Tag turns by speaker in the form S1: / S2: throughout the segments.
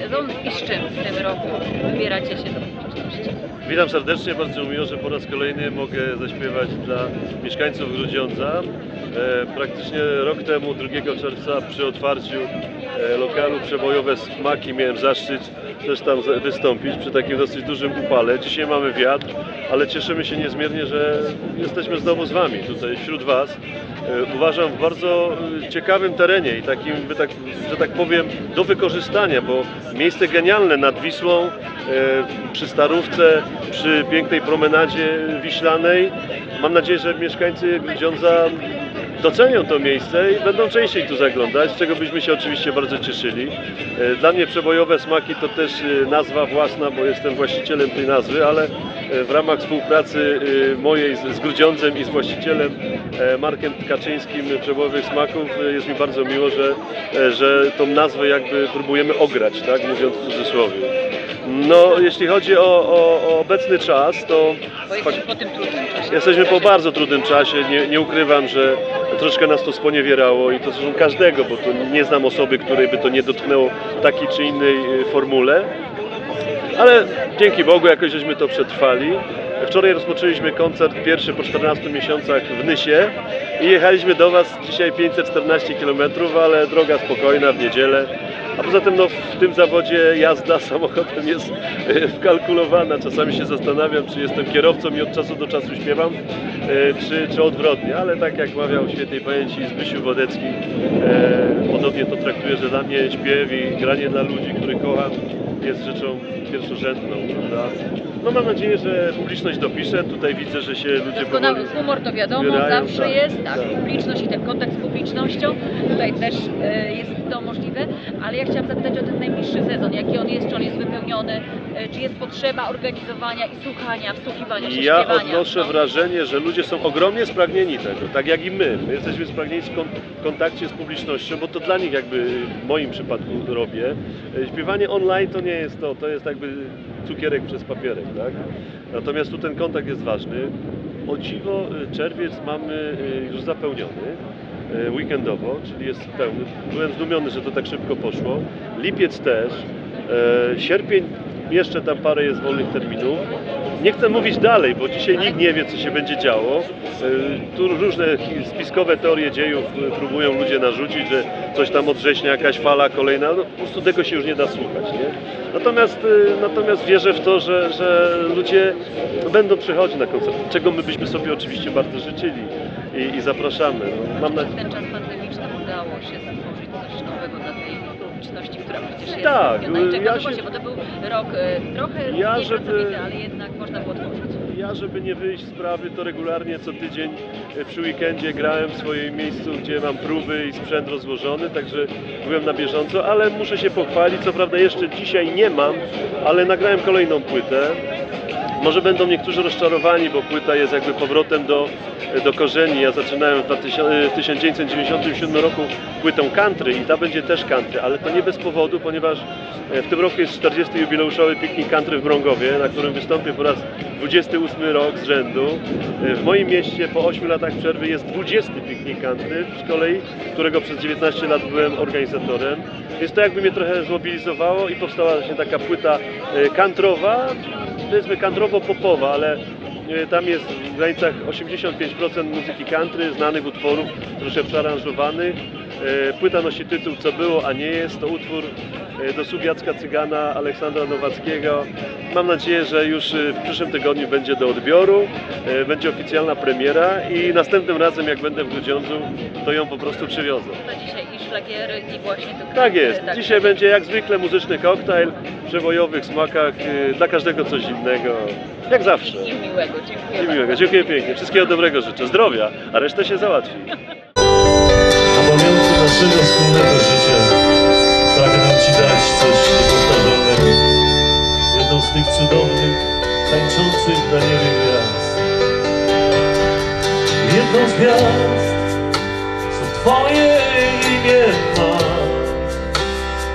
S1: sezon i z czym w tym roku wybieracie się do publiczności?
S2: Witam serdecznie, bardzo mi miło, że po raz kolejny mogę zaśpiewać dla mieszkańców Grudziądza. E, praktycznie rok temu, 2 czerwca, przy otwarciu e, lokalu Przebojowe Smaki miałem zaszczyt też tam wystąpić przy takim dosyć dużym upale. Dzisiaj mamy wiatr, ale cieszymy się niezmiernie, że jesteśmy znowu z Wami tutaj wśród Was. E, Uważam w bardzo e, ciekawym terenie i takim, tak, że tak powiem, do wykorzystania, bo miejsce genialne nad Wisłą, e, przy Starówce, przy pięknej promenadzie wiślanej. Mam nadzieję, że mieszkańcy Grudziądza docenią to miejsce i będą częściej tu zaglądać, z czego byśmy się oczywiście bardzo cieszyli. E, Dla mnie przebojowe smaki to też e, nazwa własna, bo jestem właścicielem tej nazwy, ale e, w ramach współpracy mojej z, Grudziądzem i z właścicielem Markiem Tkaczyńskim przebojowych smaków jest mi bardzo miło, że, że tą nazwę jakby próbujemy ograć, tak mówiąc w cudzysłowie. No, jeśli chodzi o, o, o obecny czas, to
S1: Bo jesteśmy po tym trudnym czasie.
S2: Jesteśmy po bardzo trudnym czasie, nie, nie ukrywam, że troszkę nas to sponiewierało i to zresztą każdego, bo to nie znam osoby, której by to nie dotknęło w takiej czy innej y, formule. Ale dzięki Bogu jakoś żeśmy to przetrwali. Wczoraj rozpoczęliśmy koncert pierwszy po 14 miesiącach w Nysie i jechaliśmy do Was dzisiaj 514 km, ale droga spokojna w niedzielę. A poza tym no, w tym zawodzie jazda samochodem jest e, wkalkulowana. Czasami się zastanawiam, czy jestem kierowcą i od czasu do czasu śpiewam, e, czy, czy odwrotnie. Ale tak jak mawiał świętej pamięci Zbysiu Wodecki, e, podobnie to traktuję, że dla mnie śpiew i granie dla ludzi, których kocham, jest rzeczą pierwszorzędną, prawda? No mam nadzieję, że publiczność dopisze. Tutaj widzę, że się ludzie
S1: Doskonały humor to wiadomo,
S2: zbierają,
S1: zawsze
S2: tak,
S1: jest, tak,
S2: tak.
S1: publiczność i ten kontakt z publicznością, tutaj też jest to możliwe, ale ja chciałam zapytać o ten najbliższy sezon, jaki on jest, czy on jest wypełniony, e, czy jest potrzeba organizowania i słuchania, wsłuchiwania się,
S2: Ja
S1: śpiewania.
S2: odnoszę
S1: no.
S2: wrażenie, że ludzie są ogromnie spragnieni tego, tak jak i my. My jesteśmy spragnieni w kon- kontakcie z publicznością, bo to dla nich jakby w moim przypadku robię. E, Śpiewanie online to nie jest to, to jest jakby cukierek przez papierek, tak? Natomiast tu ten kontakt jest ważny. O dziwo e, czerwiec mamy już zapełniony weekendowo, czyli jest pełny. Byłem zdumiony, że to tak szybko poszło. Lipiec też. E, Sierpień jeszcze tam parę jest wolnych terminów. Nie chcę mówić dalej, bo dzisiaj nikt nie wie, co się będzie działo. E, Tu różne spiskowe teorie dziejów e, próbują ludzie narzucić, że coś tam od września, jakaś fala kolejna. No, po prostu tego się już nie da słuchać. Nie? Natomiast, e, natomiast wierzę w to, że, że ludzie będą przychodzić na koncert, czego my byśmy sobie oczywiście bardzo życzyli i, i zapraszamy. No, mam nadzieję.
S1: ten czas pandemiczny udało się stworzyć coś nowego dla tej publiczności, która przecież jest
S2: Tak,
S1: niczego
S2: ja
S1: no
S2: się-
S1: właśnie, bo to był rok e, trochę
S2: Ja, żeby-
S1: ale jednak można było tworzyć.
S2: Ja, żeby nie wyjść z sprawy, to regularnie co tydzień e, przy weekendzie grałem w swoim miejscu, gdzie mam próby i sprzęt rozłożony, także byłem na bieżąco, ale muszę się pochwalić, co prawda jeszcze dzisiaj nie mam, ale nagrałem kolejną płytę. Może będą niektórzy rozczarowani, bo płyta jest jakby powrotem do, do korzeni. Ja zaczynałem w 2000 w 1997 roku płytą country i ta będzie też country, ale to nie bez powodu, ponieważ e, w tym roku jest 40. jubileuszowy piknik country w Mrągowie, na którym wystąpię po raz 28 rok z rzędu. E, W moim mieście po 8 latach przerwy jest 20. piknik country z kolei, którego przez 19 lat byłem organizatorem. Więc to jakby mnie trochę zmobilizowało i powstała właśnie taka płyta e, kantrowa, powiedzmy kantrowo-popowa, ale e, tam jest w granicach 85% muzyki country, znanych utworów, troszkę przearanżowanych. E, Płyta nosi tytuł Co było, a nie jest. To utwór e, do słów Jacka Cygana, Aleksandra Nowackiego. Mam nadzieję, że już e, w przyszłym tygodniu będzie do odbioru, będzie oficjalna premiera i następnym razem jak będę w Grudziądzu, to ją po prostu przywiozę.
S1: To dzisiaj i szlagiery i właśnie to
S2: Tak jest. Dzisiaj będzie jak zwykle muzyczny koktajl w przebojowych smakach. Dla każdego coś innego. Jak zawsze.
S1: I, miłego, dziękuję
S2: I miłego. Dziękuję pięknie. Wszystkiego dobrego życzę. Zdrowia, a resztę się załatwi.
S3: Naszego wspólnego życia pragnę Ci dać coś niepowtarzalnego. Jedną z tych cudownych, tańczących na niebie gwiazd. Jedną z gwiazd, co Twoje imię ma.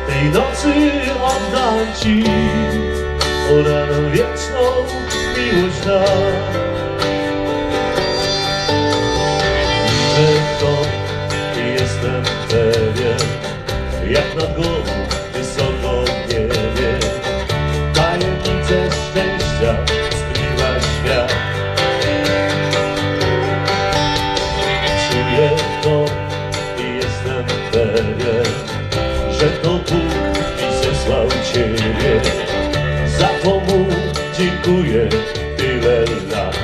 S3: Tej nocy oddam Ci o rano wieczną miłość. Że i jestem pewien Jak nad głową wysoko niebie Tajemnice szczęścia skrywa świat.
S2: Czuję to i jestem pewien Że to Bóg mi zesłał Ciebie? Za to mu dziękuję tyle lat.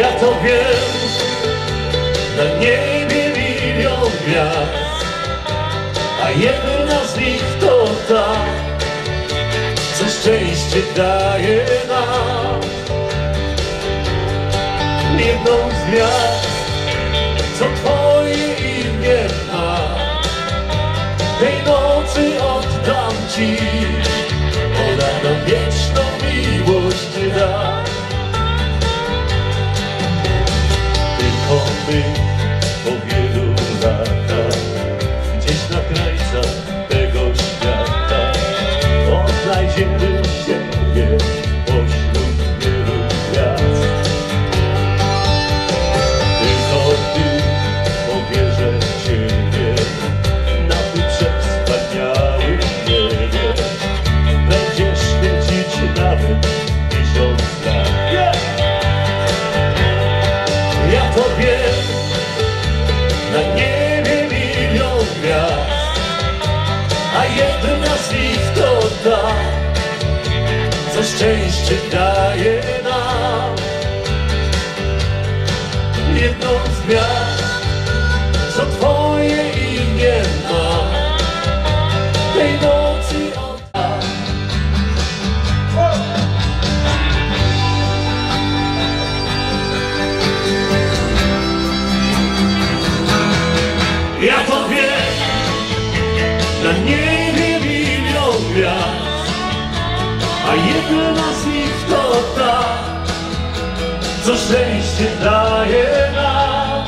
S2: Ja to wiem na niebie milion gwiazd, a jedna z nich to ta, co szczęście daje nam. Jedną z gwiazd, co twoje imię ma, tej nocy oddam ci, ona nam wieczną szczęście daje nam. Jedną z gwiazd, co twoje imię ma, tej nocy oddam. Ja to wiem, na niebie milion gwiazd, a jedna co szczęście daje nam.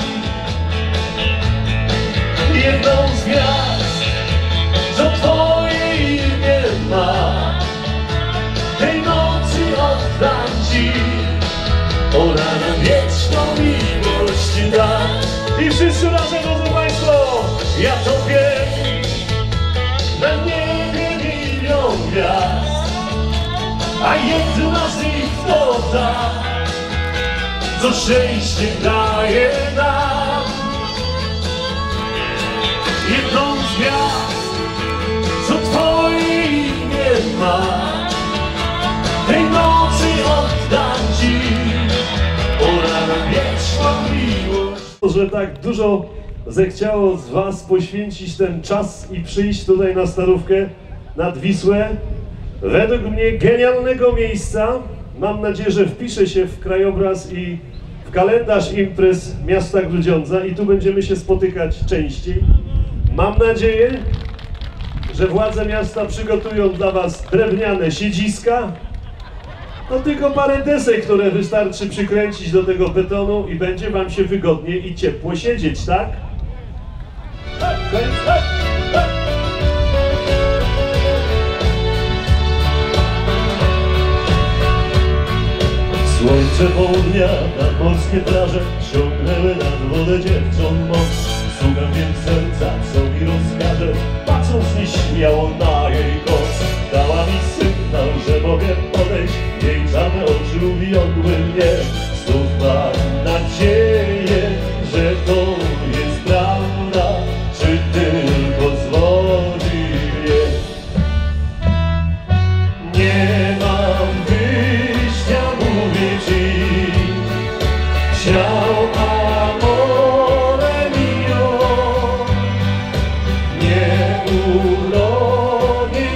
S2: Jedną z gwiazd, co twoje imię ma, tej nocy oddam ci, ona nam wieczną miłość da. I wszyscy razem, drodzy Państwo, ja to wiem, na niebie milion gwiazd, a jedna z nich to ta, co szczęście daje nam. Jedną z gwiazd, co Twoje imię ma, tej nocy oddam Ci, ona nam wieczną miłość. Że tak dużo zechciało z Was poświęcić ten czas i przyjść tutaj na Starówkę nad Wisłę. Według mnie genialnego miejsca. Mam nadzieję, że wpisze się w krajobraz i w kalendarz imprez miasta Grudziądza i tu będziemy się spotykać częściej. Mam nadzieję, że władze miasta przygotują dla Was drewniane siedziska, no tylko parę desek, które wystarczy przykręcić do tego betonu i będzie wam się wygodnie i ciepło siedzieć, tak? Tak, tak, tak, Słońce południa nad morskie plaże Ciągnęły nad wodę dziewczą moc. Słucham więc serca, co mi rozkaże Patrząc nieśmiało na